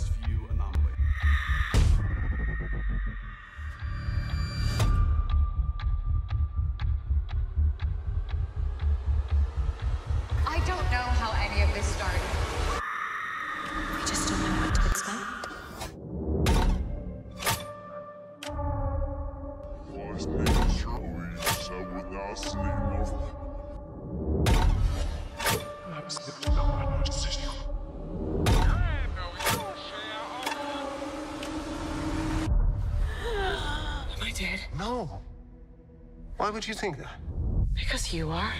inside Westview anomaly. I don't know how any of this started. We just don't know what to expect. Was nicht schon, ich habe das nicht noch. Am I dead? No. Why would you think that? Because you are.